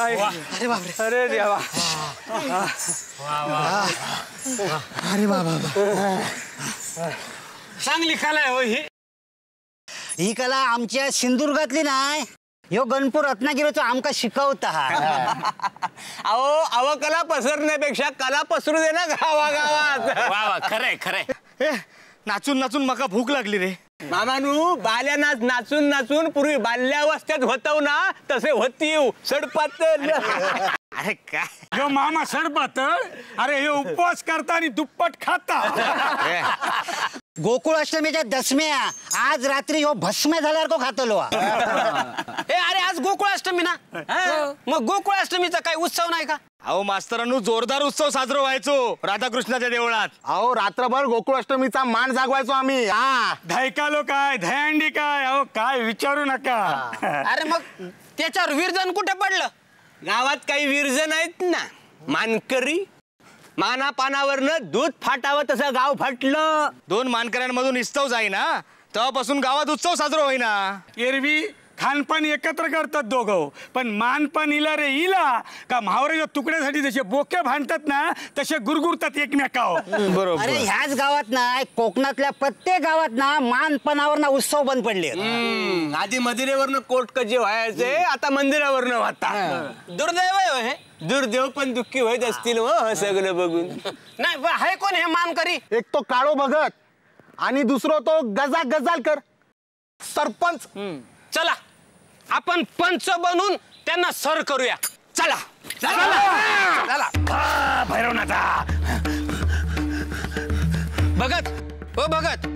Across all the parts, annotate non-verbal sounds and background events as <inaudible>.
अरे बापरे अरे देवा अरे बाबा चांगली कला आहे हो ही ही कला आमच्या सिंधुदुर्गातली नाही ह्यो गणपूर रत्नागिरीचो आमका शिकवता अहो अव कला पसरण्यापेक्षा कला पसरू दे ना गावागावात वा वा खरंय खरंय ए नाचून नाचून मका भूक लागली रे मामानू बाल्या नाच नाचून नाचून पूर्वी बाल्यावस्थेत होतव ना तसे होतीव. सडपात अरे काय? ह्यो मामा सरपातळ अरे हे उपवास करता आणि दुप्पट खाता. गोकुळ अष्टमीच्या दसम्या आज रात्री ह्यो भस्म झाल्यावर को खातलो हा. ए अरे आज गोकुळाष्टमी ना? हा? मग गोकुळाष्टमीचा काही उत्सव नाही का? अहो मास्तरांनो जोरदार उत्सव साजरा व्हायचो राधाकृष्णाच्या देवळात. अहो रात्रभर गोकुळाष्टमीचा मान जागवायचो आम्ही. हा. धैकालो काय? धयांडी काय? अहो काय विचारू नका. अरे मग त्याच्यावर विरजन कुठे पडलं? गावात काही विरजन आहेत ना? मानकरी? माना पानावरनं दूध फाटावं तसं गाव फाटलं. दोन मानकऱ्यांमधून इस्तव जाईना तेव्हापासून गावात उत्सव साजरा होईना. एरवी खानपान एकत्र करतात दोघं. पण मानपान इला रे इला का म्हावऱ्याच्या तुकड्यासाठी जसे बोके भांडतात ना तसे गुरगुरतात एकमेकावर. अरे ह्याच गावात ना कोकणातल्या प्रत्येक गावात ना मानपणावर ना उत्सव बंद पडले हम्म, आधी मदिरेवरनं कोर्ट कजे व्हायचे आता मंदिरावरनं वाहता दुर्दैव आहे हो हे. दुर्देव पण दुःखी होत असतील हो हे सगळं बघून. नाही ब- आहे कोण हे मानकरी? एक तो काळो भगत आणि दुसरो तो गजा गजालकर सरपंच चला. आपण पंच बनून त्यांना सर करूया. चला. चला. भैरवनाथा. भगत. हो भगत.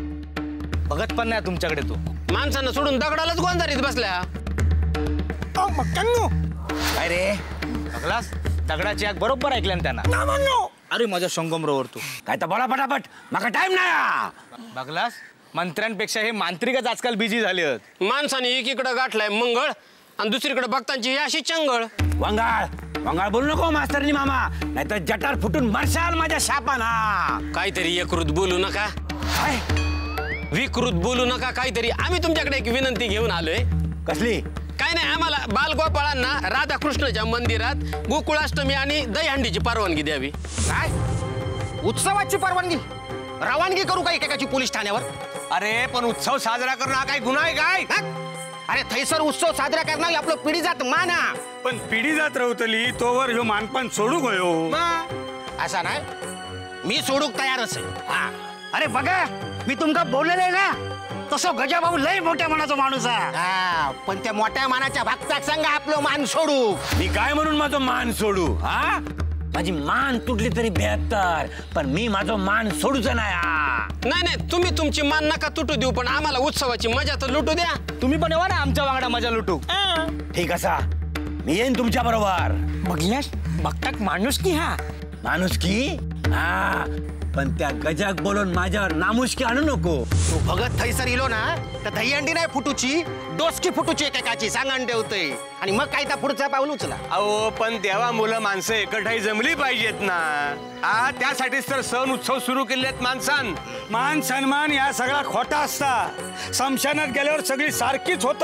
बघत पण नाही तुमच्याकडे तू. माणसानं सोडून दगडालाच गोंजारीत बसल्या. काय रे? बघलास? दगडाची आग बरोबर ऐकल्या ना त्यांना अरे माझ्या संगमरोवर तू. काय तर बोला पटापट. माका टाइम नाही बघलास? मंत्र्यांपेक्षा हे मांत्रिकच आजकाल बिझी झाले आहेत माणसाने एकीकडे गाठलाय मंगळ आणि दुसरीकडे भक्तांची ही अशी चंगळ. वंगाळ वंगाळ बोलू नको मास्तरनी मामा. नाहीतर जटार फुटून मरशाल माझ्या शापाना. काहीतरी एककृत बोलू नका. काय? विकृत बोलू नका काहीतरी. आम्ही तुमच्याकडे एक विनंती घेऊन आलोय. कसली? काय नाही आम्हाला बालगोपाळांना राधाकृष्णाच्या मंदिरात गोकुळाष्टमी आणि दहीहंडीची परवानगी द्यावी. काय? उत्सवाची परवानगी? रवानगी करू का एकेकाची पोलीस ठाण्यावर? अरे पण उत्सव साजरा करणं हा काही गुन्हा आहे काय? हं? अरे थैसर उत्सव साजरा करणं हे आपलं पिढी जात माना. पण पिढी जात रवतली तोवर ह्यो मानपान सोडू गयो. असा नाही. मी सोडूक तयारच आहे. हा. अरे बघा मी तुमका बोललेलं ना? तसं गजाभाऊ लय मोठ्या मनाचा माणूस आहे. पण त्या मोठ्या मानाच्या भक्ताक सांगा आपलं मान सोडू मी काय म्हणून माझं मान सोडू हा? माझी मान तुटली तरी बेहत्तर पण मी माझं मान सोडूच नाही. हा. नाही नाही तुम्ही तुमची मान नका तुटू देऊ पण आम्हाला उत्सवाची मजा तर लुटू द्या. तुम्ही पण येवा ना आमच्या वांगडा मजा लुटू. ठीक असा. मी येईन तुमच्या बरोबर. बघल्यास बघताक माणूस की हा. माणूस की हा. पण त्या गजाक बोलून माझ्यावर नामुष्की आणू नको. तू भगत थैसर इलो ना तर दहीहंडी नाही फुटूची डोसकी फुटूची एकेकाची सांगण ठेवतोय आणि मग काय त्या पुढचा पाऊल उचला. अहो पण तेव्हा मुलं माणसं एकठाई जमली पाहिजेत ना. हा त्यासाठीच तर सण उत्सव सुरू केले आहेत माणसां मान सन्मान या सगळा खोटा असता. समशानात गेल्यावर सगळी सारखीच होत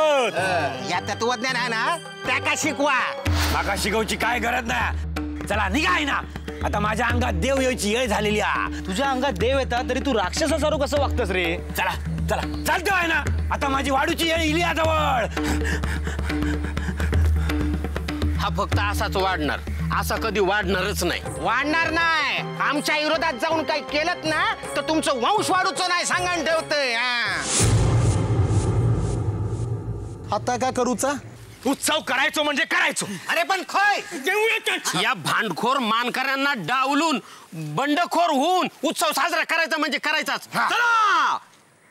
या तत्वज्ञान आहे ना त्या का शिकवा? माका शिकवची काय गरज नाही. चला निघा आहे ना आता माझ्या अंगात देव यायची वेळ झालेली आहे तुझ्या अंगात देव येतात तरी तू राक्षसासारू कसं वागतस रे? चला चला. चालतो आहे ना आता माझी वाढूची येळ इली जवळ. हा फक्त असाच वाढणार. असा कधी वाढणारच नाही. वाढणार नाही. आमच्या विरोधात जाऊन काही केलं ना तर तुमचं वंश वाढूच नाही सांगण ठेवतंय हा. आता काय करूचा? उत्सव करायचो म्हणजे करायचो. अरे पण खय. या भांडखोर मानकऱ्यांना डावलून बंडखोर होऊन उत्सव साजरा करायचा म्हणजे करायचाच. चला!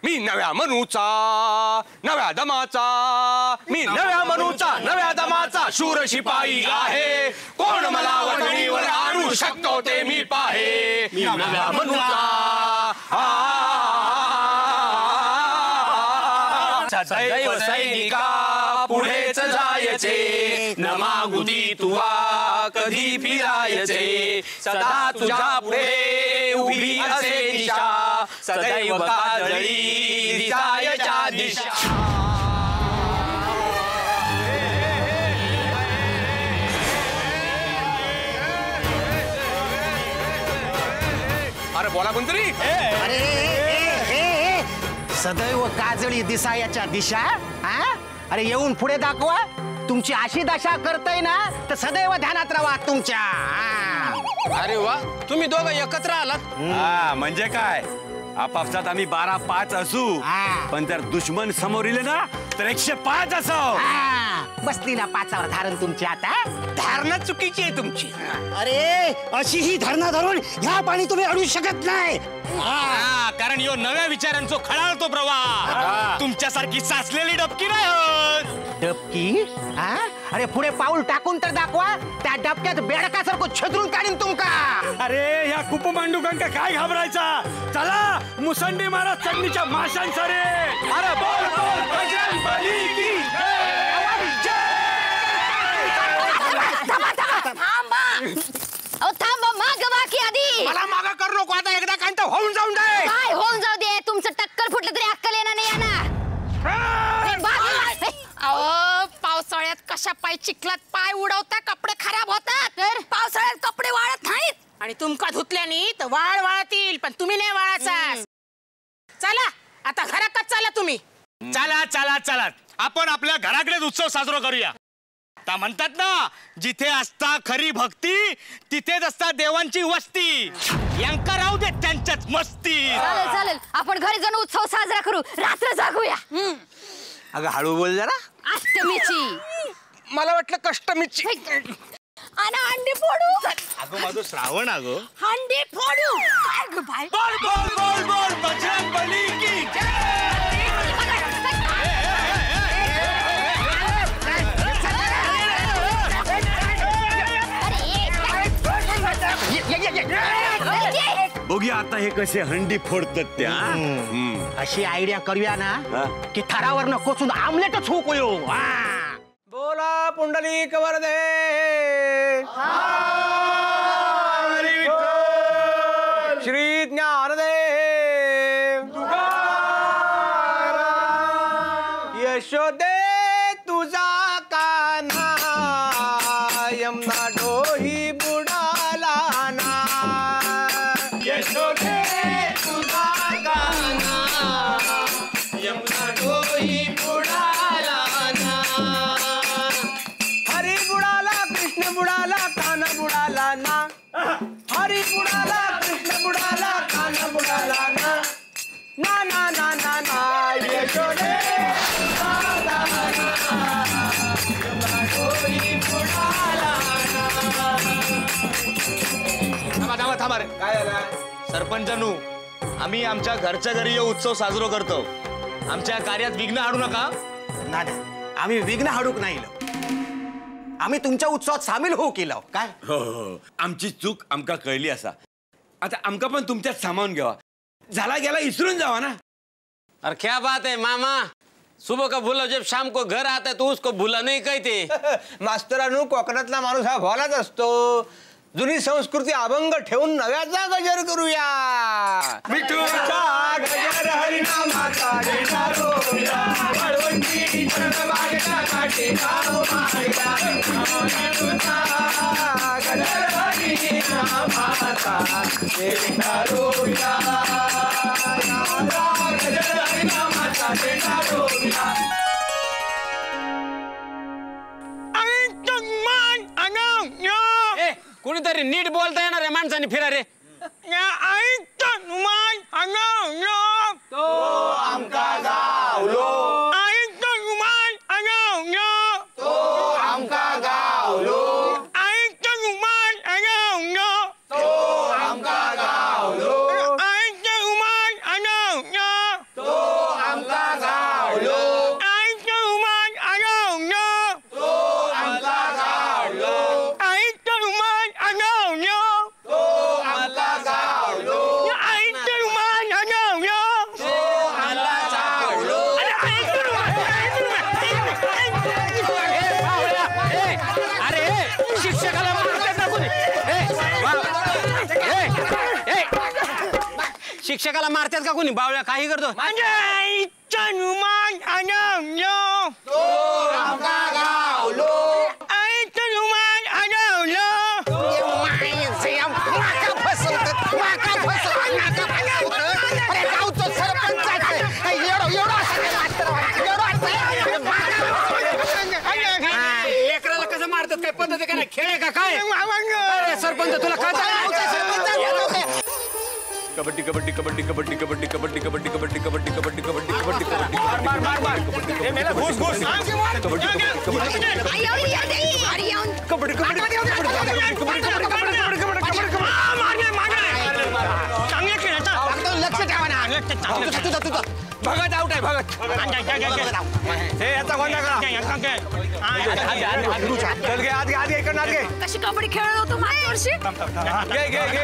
मी नव्या मनूचा नव्या दमाचा. मी नव्या मनूचा नव्या दमाचा शूर शिपाई आहे. कोण मला वठणीवर आणू शकतो ते मी पाहे. मी नव्या मनूचा. सैनिका. पुढेच जायचे. न मागुदी तुवा कधी फिरायचे. सदा तुझ्या पुढे उभी असे दिशा. सदैव काजळी दिसायच्या दिशा. अरे बोला कोणतरी अरे सदैव काजळी दिसायाच्या दिशा हा अरे येऊन पुढे दाखवा. तुमची अशी दशा करताय ना तर सदैव ध्यानात राहा तुमच्या. अरे वा तुम्ही दोघं एकत्र आलात? हा म्हणजे काय? आपापसात आम्ही बारा पाच असू. हा. पण जर दुश्मन समोर इले ना तर एकशे पाच असो. हा. बसली ना पाचावर धारण तुमची आता धारणा चुकीची आहे तुमची. अरे अशी ही धरणा धरून ह्या पाणी तुम्ही अडू शकत नाही. हा, कारण यो नव्या विचारांचो खळाळतो प्रवाह. तुमच्यासारखी साचलेली डबकी नाही होत. डबकी? हा? अरे पुढे पाऊल टाकून तर दाखवा. त्या डबक्यात बेडकासारखं छेदरून काढीन तुमका. अरे ह्या कुपमांडुकांका काय घाबरायचा? चला मुसंडी मारा चंडीच्या माशांसारे. अरे बोल बोल बजरंग बली की थांबा अहो थांबा माग बाकी आधी मला मागा करू नको आता एकदा काय तर होऊन जाऊन दे काय होऊन जाऊ दे तुमचं टक्कर फुटलं तरी अक्कल येणार नाही यांना हे बाजूला. हे, अहो पावसाळ्यात कशा पाय चिखलात पाय उडवता कपडे खराब होतात. तर? पावसाळ्यात कपडे वाळत नाहीत. आणि तुमका धुतल्यानी तर वाळ वाळतील पण तुम्ही नाही वाळाचा चला आता घरात चला तुम्ही. चला चला चला. आपण आपल्या घराकडेच उत्सव साजरा करूया. ता म्हणतात ना जिथे असता खरी भक्ती तिथेच असता देवांची वस्ती. यांका राहू दे त्यांच्याच मस्ती. चालेल चालेल. आपण घरी जाऊन उत्सव साजरा करू. रात्र जागूया. अगं हळू बोल जरा. अष्टमीची. मला वाटलं कष्टमीची आणि अंडी फोडू. अगं माझं श्रावण अगं. अंडी फोडू. काय गं बाई? बोल बोल बोल बोल बजरंग बली की अरे, बघूया आता हे कसे हंडी फोडतात त्या. अशी आयडिया करूया ना. की थरावर कोचून आमलेटच होऊ यो पुंडली कवर दे श्री हरी बुडाला कृष्ण बुडाला कान बुडाला ना. ना ना ना ना ना यशोदे. थांबा थांबा थांबा रे. काय झालं? सरपंचानू आम्ही आमच्या घरच्या घरी हे उत्सव साजरा करतो. आमच्या कार्यात विघ्न आणू नका. नाही आम्ही विघ्न हाडूक नाही इलो. आम्ही तुमच्या उत्सवात सामील होऊ केलं काय? हो हो हो. आमची चूक आमका कळली असा. आता आमका पण तुमच्यात सामावून घ्यावा. झाला गेला इसरून जावा ना. अरे क्या बात है मामा. सुबह का भूला जब शाम को घर आता है तो उसको भूला नहीं कहते. <laughs> मास्तरानू कोकणातला माणूस हा भोलाच असतो. जुनी संस्कृती अभंग ठेवून नव्याचा गजर करूया. गजर हरिनामाचा माया. कुणीतरी नीट बोलता येणार आहे माणसाने फिरा रे. शिक्षकाला मारतात का कोणी? बावळ्या काही करतो. लेकराला कसं मारतात? काय पद्धत काय खेळ का? काय? सरपंच तुला काय कबड्डी कबड्डी कबड्डी कबड्डी कबड्डी कबड्डी कबड्डी कबड्डी कबड्डी कबड्डी कबड्डी कबड्डी कबड्डी मार मार मार हे मेला घुस घुस कबड्डी कबड्डी आई, एवढी येऊ दे. अरे, येऊन. कबड्डी कबड्डी कबड्डी कबड्डी लक्ष ठेवा ना तुझं, तुझं, तुझं. भगत आउट आहे भगत हे याचा गोंडा करा चल घे घे आत घे इकडनं आत घे कशी कबड्डी खेळत होतो मागच्या वर्षी घे घे घे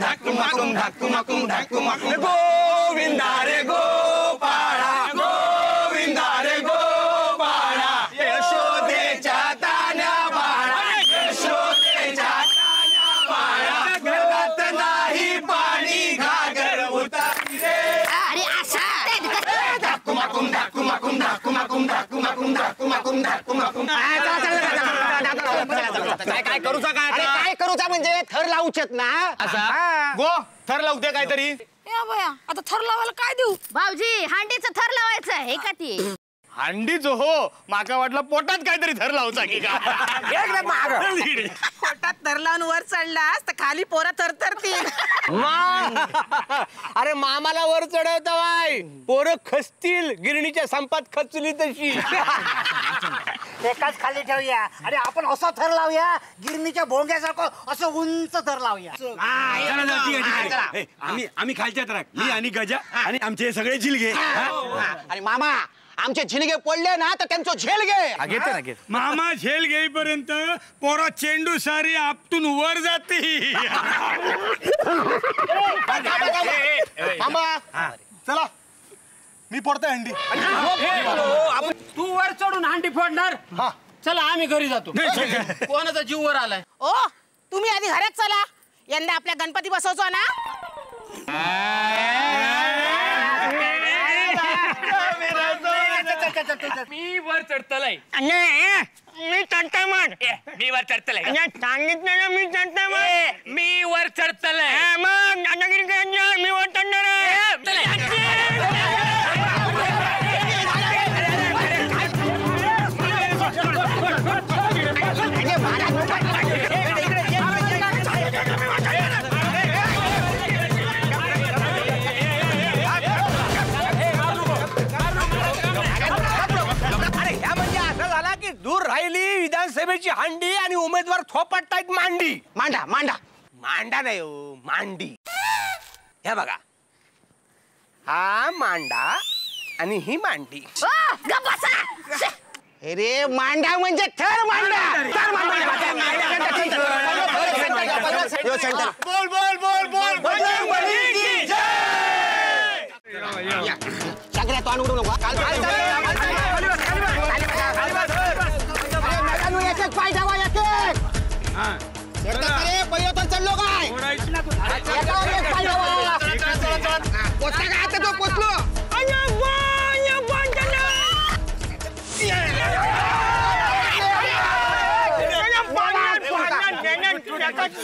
dhak dhak dhak dhak dhak dhak dhak dhak dhak dhak dhak dhak dhak dhak dhak काय काय करूचा काय अरे काय करूचा म्हणजे थर लावूचेत ना असा गो थर लावते काहीतरी या बया आता थर लावायला काय देऊ भाऊजी हांडीचं थर लावायचं आहे का ती हंडीच हो माका वाटलं पोटात काहीतरी थर लावचा की का पोटात तर लावून वर चढलास तर खाली पोरं अरे मामाला वर चढवता वाय पोरं खसतील. गिरणीच्या संपात खचली तशी. एकाच खाली ठेवूया. आणि आपण असं थर लावूया गिरणीच्या भोंग्यासारखं असं उंच थर लावूया. चला, चला, ठीक आहे, ठीक आहे. ए, आम्ही आम्ही खालच्यात राख मी आणि गजा आणि आमचे सगळे जिलगे अरे मामा आमचे झिलगे पडले ना तर त्यांचं झेल घे. घेते ना घेते. मामा झेल घेईपर्यंत पोरा चेंडू सारी आपटून वर जाते. थांबा. चला. मी पडतोय हंडी. तू वर चढून हांडी फोडणार? चला आम्ही घरी जातो. कोणाचा जीव वर आलाय? ओ तुम्ही आधी घरात चला. यंदा आपल्या गणपती बसवतो ना. मी वर चढतलाय मी चढताय मग मी वर चढतलाय सांगितलं ना मी चढताय. मग मी वर चढतलाय मग दादागिरी करायची मी वर चढणार अरे विधानसभेची हांडी आणि उमेदवार थोपटतायत मांडी. मांडा मांडा. मांडा नाही हो मांडी. हे बघा. हा मांडा आणि ही मांडी. अरे मांडा म्हणजे थर मांडा. थर मांडा. बोल बोल बोल बोल. सगळ्या तो उडू नको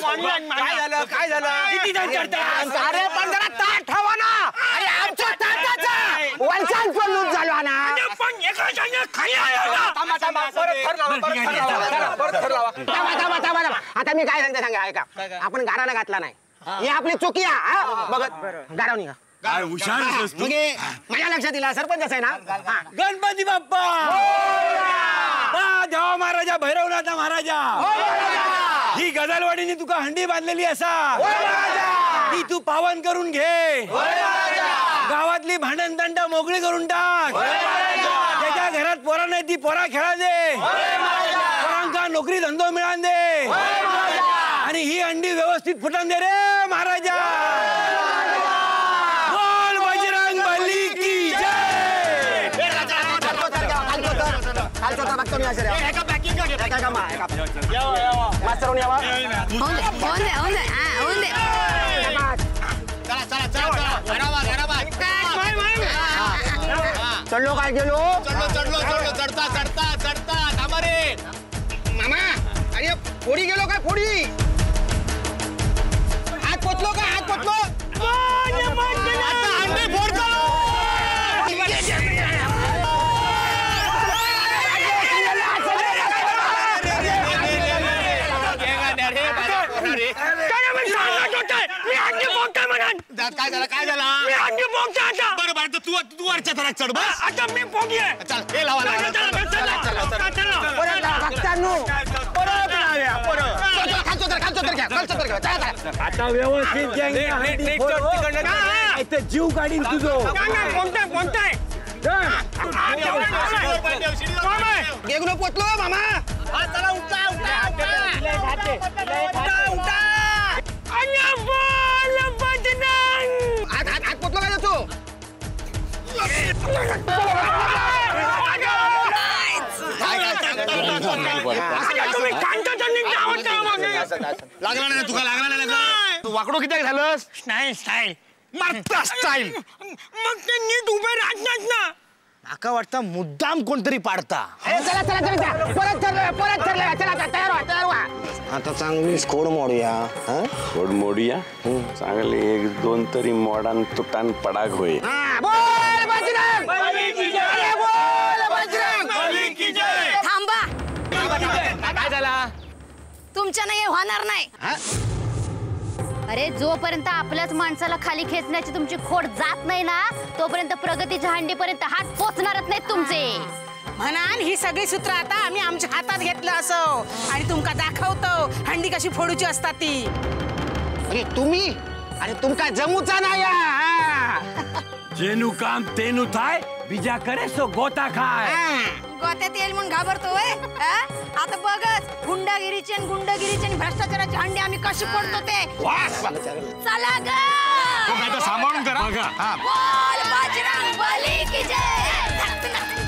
काय झालं? काय झालं? किती जण चढतात अरे पण जरा ताट ठेवा ना. अरे आमच्या ताटाचा. वंशांचं लूट झालो ना. थांबा, थांबा, थांबा, थांबा. आता मी काय सांगते सांगा ऐका. आपण गाराला घातला नाही. ही. आपली चुकी आहे हा? बघत गाराव निघा. हुशार. म्हणजे माझ्या लक्षात दिला सरपंच आहे ना? हा. गणपती बाप्पा! बा, देवा महाराजा भैरवनाथा महाराजा! ही गजालवाडीने तुका हंडी बांधलेली असा. ती तू पावन करून घे. गावातली भांडण तंटा मोकळी करून टाक. त्याच्या घरात पोरा नाही ती पोरा खेळा दे. पोरांका नोकरी धंदो मिळा दे. आणि ही अंडी व्यवस्थित फुटून दे रे महाराजा. खालचं तर बघतो मी असं रे. एका कामा, एका. मास्तरून यावा होऊन दे होऊन दे होऊन दे. हा, होऊन दे. चढलो काय गेलो मामा अरे फोडी गेलो काय फोडी? हात पोचलो का हात पोचलो? काय झालं काय झाला बरं बरं तू तू वरच्या थरात चढ बस आता मी पोगी चल हे लावा लावा, लावा. परत लावा, भक्तांनो. परत लाव्या, परत. चल, चल, खालचं तर, खालचं तर घ्या, खालचं तर घ्या. चला, चला. आता व्यवस्थित गँगने हंडी फोड. नाही तर जीव काढीन तुझो गेगलो पोचलो मामा हात लागला नाही तुका लागला नाही तू वाकडो किती झालं स्टाईल स्टाईल मारता स्टाईल मग ते नीट उभे राहतात ना नाका वाटता मुद्दाम कोणतरी पाडता चला चला चला परत ठरलं परत ठरलं चला तयार व्हा तयार व्हा आता चांगली खोड मोडूया खोड मोडूया चांगली एक दोन तरी मोडान तुटान पडाग होईल बोल बजरंग! अरे बोल बजरंग! थांबा! काय झाला? तुमच्यानं हे होणार नाही. अरे जोपर्यंत आपल्याच माणसाला खाली खेचण्याची तुमची खोड जात नाही ना तोपर्यंत प्रगतीच्या हंडीपर्यंत हात पोचणारच नाहीत तुमचे. म्हणाल ही सगळी सूत्र आता आम्ही आमच्या हातात घेतलं असो. आणि तुमका दाखवतो हंडी कशी फोडूची असतात ती. अरे तुम्ही? अरे तुमका जमूचा नाही हा. जेनु काम तेनु थाय बीजा करे सो गोता खाय गोत्यात येईल म्हणून घाबरतोय हा? आता बघच गुंडागिरीची आणि गुंडगिरीची आणि भ्रष्टाचाराची हंडी आम्ही कशी फोडतो ते चला ग सांभाळून करा बोल बजरंग बली की जय